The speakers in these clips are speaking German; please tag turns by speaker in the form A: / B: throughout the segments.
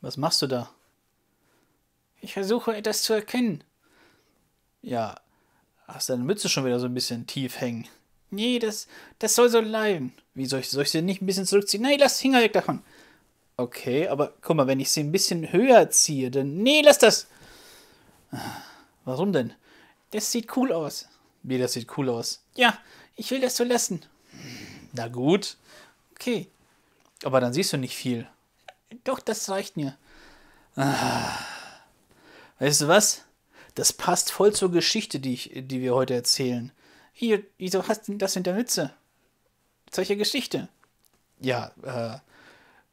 A: Was machst du da?
B: Ich versuche etwas zu erkennen.
A: Ja, hast deine Mütze schon wieder so ein bisschen tief hängen.
B: Nee, das, das soll so bleiben.
A: Wie soll ich, soll ich sie nicht ein bisschen zurückziehen? Nein, lass Finger weg davon. Okay, aber guck mal, wenn ich sie ein bisschen höher ziehe, dann. Nee, lass das! Warum denn?
B: Das sieht cool aus.
A: Wie, das sieht cool aus?
B: Ja, ich will das so lassen.
A: Na gut.
B: Okay.
A: Aber dann siehst du nicht viel.
B: Doch, das reicht mir.
A: Ah. Weißt du was? Das passt voll zur Geschichte, die, ich, die wir heute erzählen.
B: Hier, wieso hast du das in der Mütze? Solche Geschichte.
A: Ja, äh,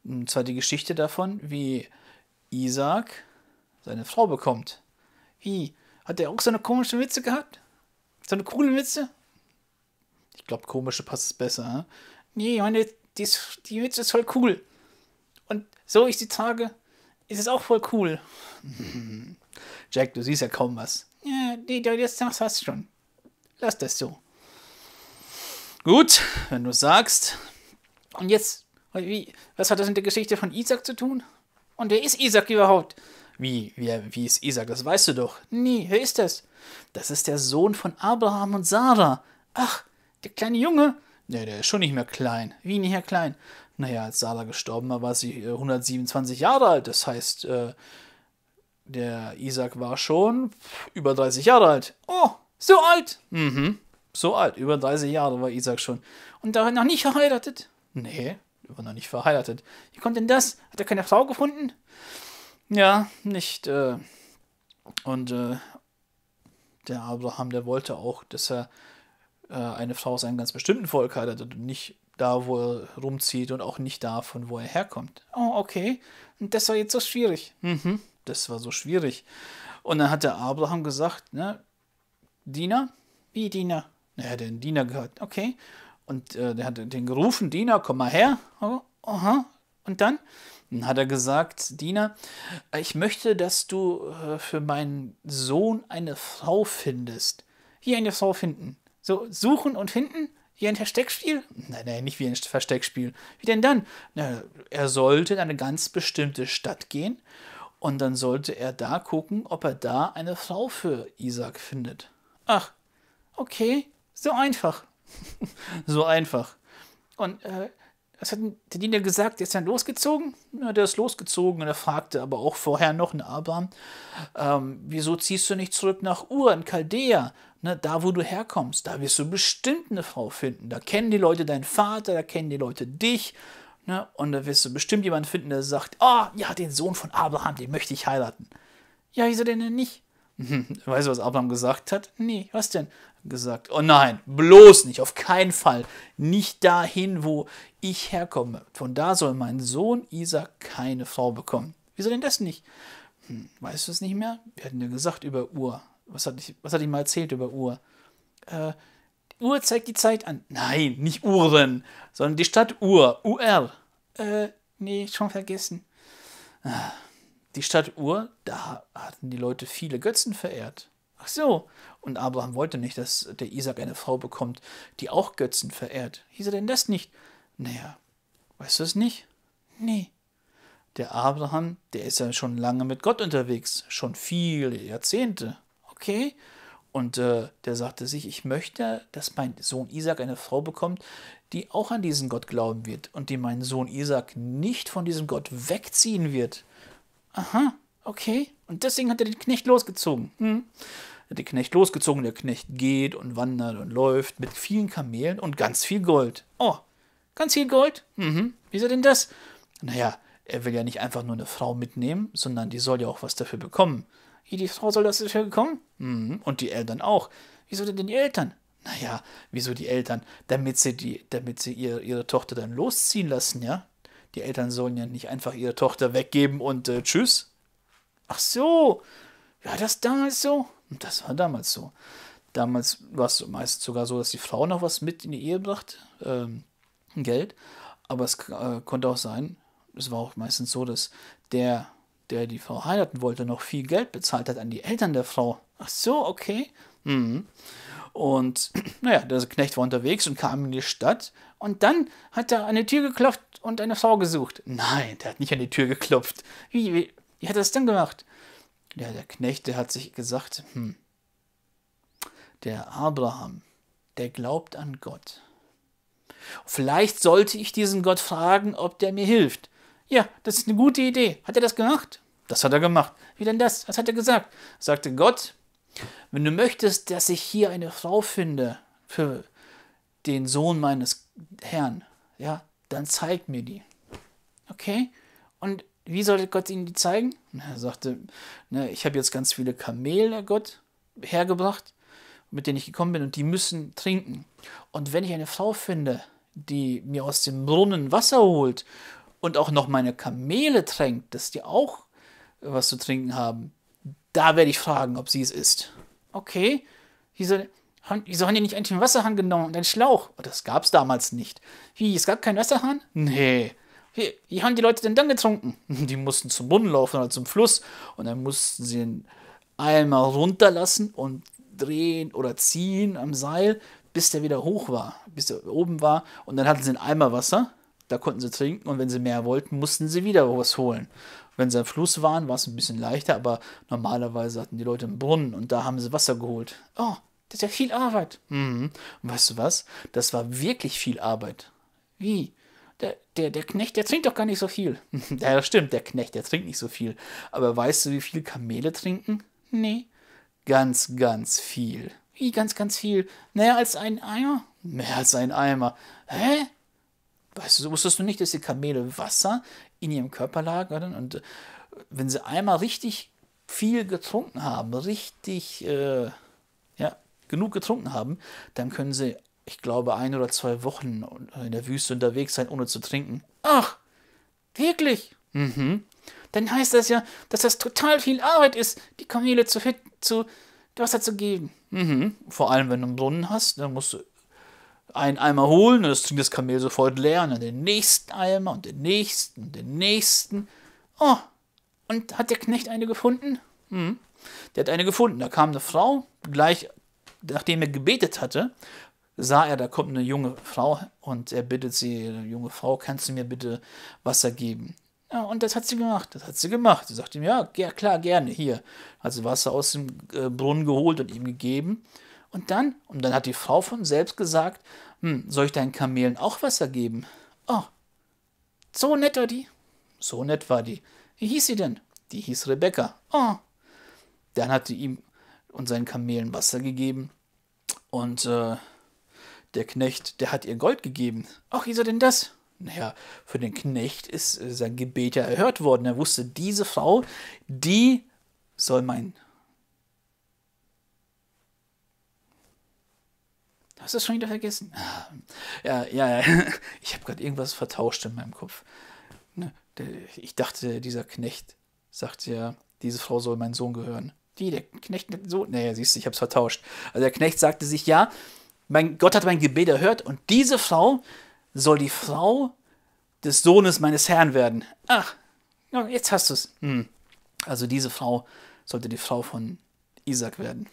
A: und zwar die Geschichte davon, wie Isaac seine Frau bekommt.
B: Wie? Hat er auch so eine komische Mütze gehabt? So eine coole Mütze?
A: Ich glaube, komische passt es besser. Hm?
B: Nee, meine, die, ist, die Mütze ist voll cool. Und so ich sie trage, ist es auch voll cool.
A: Jack, du siehst ja kaum was.
B: Ja, nee, das hast du schon. Lass das so.
A: Gut, wenn du sagst.
B: Und jetzt, wie, was hat das mit der Geschichte von Isaac zu tun? Und wer ist Isaac überhaupt?
A: Wie, wie, wie ist Isaac? Das weißt du doch.
B: Nee, wer ist das?
A: Das ist der Sohn von Abraham und Sarah.
B: Ach, der kleine Junge?
A: Nee, der ist schon nicht mehr klein.
B: Wie nicht mehr klein?
A: Naja, als Sarah gestorben war, war sie 127 äh, Jahre alt. Das heißt, äh, der Isaac war schon über 30 Jahre alt.
B: Oh, so alt?
A: Mhm, so alt. Über 30 Jahre war Isaac schon.
B: Und da noch nicht verheiratet?
A: Nee, war noch nicht verheiratet.
B: Wie kommt denn das? Hat er keine Frau gefunden?
A: Ja, nicht. Äh, und äh, der Abraham, der wollte auch, dass er äh, eine Frau aus einem ganz bestimmten Volk heiratet und nicht da, wo er rumzieht und auch nicht da, von wo er herkommt.
B: Oh, okay. Und das war jetzt so schwierig.
A: Mhm, das war so schwierig. Und dann hat der Abraham gesagt, ne, Diener?
B: Wie Diener?
A: Er hat den Diener gehört. Okay. Und äh, der hat den gerufen, Diener, komm mal her.
B: Oh, aha. Und dann?
A: Dann hat er gesagt, Diener, ich möchte, dass du äh, für meinen Sohn eine Frau findest.
B: Wie eine Frau finden? So suchen und finden? Wie ein Versteckspiel?
A: Nein, nein, nicht wie ein Versteckspiel.
B: Wie denn dann?
A: Na, er sollte in eine ganz bestimmte Stadt gehen und dann sollte er da gucken, ob er da eine Frau für Isaac findet.
B: Ach, okay, so einfach.
A: so einfach.
B: Und äh, was hat der Diener gesagt? Der ist dann losgezogen?
A: Ja, der ist losgezogen und er fragte aber auch vorher noch einen Abraham, ähm, wieso ziehst du nicht zurück nach Ur in Chaldea? Ne, da, wo du herkommst, da wirst du bestimmt eine Frau finden. Da kennen die Leute deinen Vater, da kennen die Leute dich. Ne, und da wirst du bestimmt jemanden finden, der sagt, oh, ja, den Sohn von Abraham, den möchte ich heiraten.
B: Ja, wieso denn denn
A: Weißt du, was Abraham gesagt hat?
B: Nee, was denn?
A: Gesagt, oh nein, bloß nicht, auf keinen Fall. Nicht dahin, wo ich herkomme. Von da soll mein Sohn Isaac keine Frau bekommen.
B: Wieso denn das nicht?
A: Hm, weißt du es nicht mehr? Wir hatten ja gesagt über Uhr. Was hatte ich, was hatte ich mal erzählt über Uhr?
B: Äh, Uhr zeigt die Zeit an.
A: Nein, nicht Uhren, sondern die Stadt Ur. UR.
B: Äh, nee, schon vergessen.
A: Die Stadt Ur, da hatten die Leute viele Götzen verehrt.
B: Ach so.
A: Und Abraham wollte nicht, dass der Isaac eine Frau bekommt, die auch Götzen verehrt.
B: Wieso denn das nicht?
A: Naja, weißt du es nicht?
B: Nee.
A: Der Abraham, der ist ja schon lange mit Gott unterwegs, schon viele Jahrzehnte.
B: Okay.
A: Und äh, der sagte sich, ich möchte, dass mein Sohn Isaac eine Frau bekommt, die auch an diesen Gott glauben wird und die meinen Sohn Isaac nicht von diesem Gott wegziehen wird.
B: Aha, okay. Und deswegen hat er den Knecht losgezogen.
A: Hm. Hat den Knecht losgezogen, der Knecht geht und wandert und läuft mit vielen Kamelen und ganz viel Gold.
B: Oh, ganz viel Gold?
A: Mhm.
B: Wieso denn das?
A: Naja, er will ja nicht einfach nur eine Frau mitnehmen, sondern die soll ja auch was dafür bekommen.
B: Die Frau soll das dafür bekommen?
A: Mhm. Und die Eltern auch.
B: Wieso denn die Eltern?
A: Naja, wieso die Eltern? Damit sie, die, damit sie ihre, ihre Tochter dann losziehen lassen, ja? Die Eltern sollen ja nicht einfach ihre Tochter weggeben und äh, tschüss.
B: Ach so, war das damals so?
A: Das war damals so. Damals war es meist sogar so, dass die Frau noch was mit in die Ehe brachte, ähm, Geld. Aber es äh, konnte auch sein, es war auch meistens so, dass der, der die Frau heiraten wollte, noch viel Geld bezahlt hat an die Eltern der Frau.
B: Ach so, okay.
A: Mhm. Und naja, der Knecht war unterwegs und kam in die Stadt. Und dann hat er an die Tür geklopft und eine Frau gesucht. Nein, der hat nicht an die Tür geklopft. Wie, wie, wie hat er das denn gemacht? Ja, der Knecht, der hat sich gesagt, hm, der Abraham, der glaubt an Gott. Vielleicht sollte ich diesen Gott fragen, ob der mir hilft. Ja, das ist eine gute Idee. Hat er das gemacht? Das hat er gemacht. Wie denn das? Was hat er gesagt? Sagte Gott, wenn du möchtest, dass ich hier eine Frau finde für den Sohn meines Herrn, ja, dann zeig mir die. Okay? Und wie sollte Gott ihnen die zeigen? Er sagte, ne, ich habe jetzt ganz viele Kamele, Gott, hergebracht, mit denen ich gekommen bin, und die müssen trinken. Und wenn ich eine Frau finde, die mir aus dem Brunnen Wasser holt und auch noch meine Kamele tränkt, dass die auch was zu trinken haben, da werde ich fragen, ob sie es ist. Okay, wieso, wieso haben die nicht eigentlich einen Wasserhahn genommen und einen Schlauch? Oh, das gab es damals nicht. Wie, es gab keinen Wasserhahn? Nee. Wie, wie haben die Leute denn dann getrunken? Die mussten zum Brunnen laufen oder zum Fluss und dann mussten sie ihn einmal runterlassen und drehen oder ziehen am Seil, bis der wieder hoch war, bis er oben war. Und dann hatten sie einen Eimer Wasser, da konnten sie trinken und wenn sie mehr wollten, mussten sie wieder was holen. Wenn sie am Fluss waren, war es ein bisschen leichter, aber normalerweise hatten die Leute einen Brunnen und da haben sie Wasser geholt. Oh, das ist ja viel Arbeit. Mhm. Weißt du was? Das war wirklich viel Arbeit. Wie? Der, der, der Knecht, der trinkt doch gar nicht so viel. ja, das stimmt, der Knecht, der trinkt nicht so viel. Aber weißt du, wie viel Kamele trinken? Nee. Ganz, ganz viel. Wie ganz, ganz viel? Mehr als ein Eimer? Mehr als ein Eimer. Hä? Weißt du, wusstest du nicht, dass die Kamele Wasser in ihrem Körper lagern? Und äh, wenn sie einmal richtig viel getrunken haben, richtig, äh, ja, genug getrunken haben, dann können sie, ich glaube, ein oder zwei Wochen in der Wüste unterwegs sein, ohne zu trinken. Ach, wirklich? Mhm. Dann heißt das ja, dass das total viel Arbeit ist, die Kamele zu, zu Wasser zu geben. Mhm. Vor allem, wenn du einen Brunnen hast, dann musst du einen Eimer holen und das trinkt das Kamel sofort leer und dann den nächsten Eimer und den nächsten und den nächsten. Oh, und hat der Knecht eine gefunden? Mhm. Der hat eine gefunden. Da kam eine Frau, gleich nachdem er gebetet hatte, sah er, da kommt eine junge Frau und er bittet sie, junge Frau, kannst du mir bitte Wasser geben? Ja, und das hat sie gemacht. Das hat sie gemacht. Sie sagte ihm, ja, klar, gerne, hier. Hat sie Wasser aus dem äh, Brunnen geholt und ihm gegeben. Und dann, und dann hat die Frau von selbst gesagt, hm, soll ich deinen Kamelen auch Wasser geben? Oh, so nett war die. So nett war die. Wie hieß sie denn? Die hieß Rebecca. Oh. Dann hat sie ihm und seinen Kamelen Wasser gegeben. Und äh, der Knecht, der hat ihr Gold gegeben. Ach, wieso denn das? naja, für den Knecht ist äh, sein Gebet ja erhört worden. Er wusste, diese Frau, die soll mein. Hast du es schon wieder vergessen? Ja, ja, ja. Ich habe gerade irgendwas vertauscht in meinem Kopf. Ne, ich dachte, dieser Knecht sagt ja, diese Frau soll mein Sohn gehören. Die, der Knecht, so. Naja, siehst du, ich habe es vertauscht. Also der Knecht sagte sich, ja, mein Gott hat mein Gebet erhört und diese Frau soll die Frau des Sohnes meines Herrn werden. Ach, jetzt hast du es. Hm. Also diese Frau sollte die Frau von Isaac werden.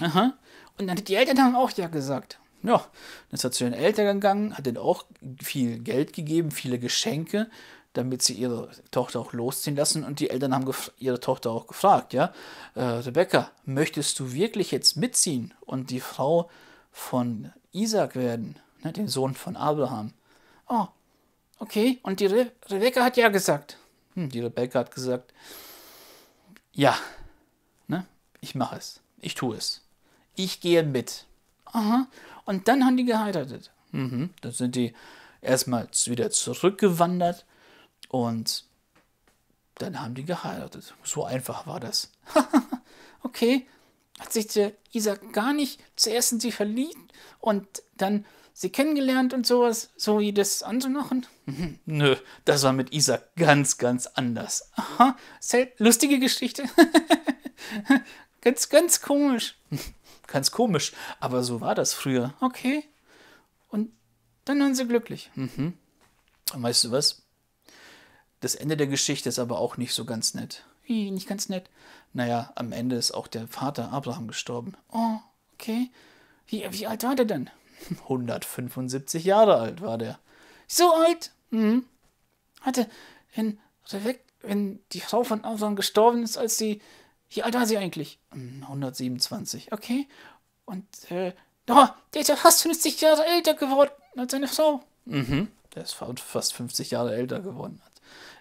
A: Aha. Und dann die Eltern haben auch ja gesagt. Ja, dann ist er zu den Eltern gegangen, hat ihnen auch viel Geld gegeben, viele Geschenke, damit sie ihre Tochter auch losziehen lassen. Und die Eltern haben ihre Tochter auch gefragt, ja, äh, Rebecca, möchtest du wirklich jetzt mitziehen und die Frau von Isaac werden? ne, den Sohn von Abraham. Oh, okay. Und die Re Rebecca hat ja gesagt. Hm, die Rebecca hat gesagt, ja, ne, ich mache es. Ich tue es. Ich gehe mit. Aha. Und dann haben die geheiratet. Mhm. Dann sind die erstmal wieder zurückgewandert und dann haben die geheiratet. So einfach war das. okay. Hat sich der Isaac gar nicht zuerst in sie verliebt und dann sie kennengelernt und sowas, so wie das andere machen? Nö, das war mit Isaac ganz, ganz anders. Aha, lustige Geschichte. ganz, ganz komisch. Ganz komisch, aber so war das früher. Okay. Und dann waren sie glücklich. Mhm. Und weißt du was? Das Ende der Geschichte ist aber auch nicht so ganz nett. Wie, nicht ganz nett? Naja, am Ende ist auch der Vater Abraham gestorben. Oh, okay.
B: Wie, wie alt war der denn?
A: 175 Jahre alt war der.
B: So alt? Mhm. Hatte, wenn, wenn die Frau von Abraham gestorben ist, als sie. Wie alt war sie eigentlich?
A: 127.
B: Hm, okay. Und, äh, oh, der ist ja fast 50 Jahre älter geworden als seine Frau.
A: Mhm. Der ist fast 50 Jahre älter geworden. Hat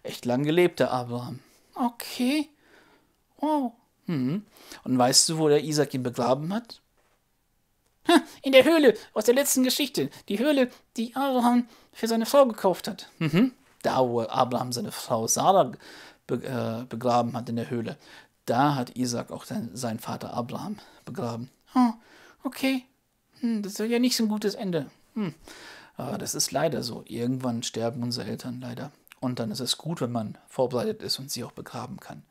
A: echt lang gelebt, der Abraham.
B: Okay. Wow.
A: Mhm. Und weißt du, wo der Isaac ihn begraben hat?
B: In der Höhle aus der letzten Geschichte. Die Höhle, die Abraham für seine Frau gekauft hat.
A: Mhm. Da, wo Abraham seine Frau Sarah äh, begraben hat in der Höhle. Da hat Isaac auch sein, seinen Vater Abraham begraben.
B: Oh, okay. Hm, das ist ja nicht so ein gutes Ende. Hm.
A: Aber das ist leider so. Irgendwann sterben unsere Eltern leider. Und dann ist es gut, wenn man vorbereitet ist und sie auch begraben kann.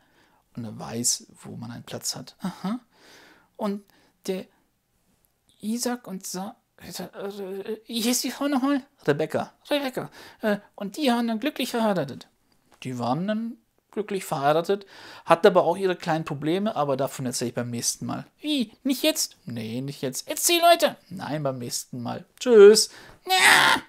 A: Und er weiß, wo man einen Platz hat.
B: Aha. Und der Isaac und Sa äh, wie hieß die Frau nochmal?
A: Rebecca.
B: Rebecca. Äh, und die haben dann glücklich verheiratet.
A: Die waren dann glücklich verheiratet, hatten aber auch ihre kleinen Probleme, aber davon erzähle ich beim nächsten Mal.
B: Wie? Nicht jetzt?
A: Nee, nicht jetzt.
B: Erzähl Leute.
A: Nein, beim nächsten Mal. Tschüss.
B: Ja.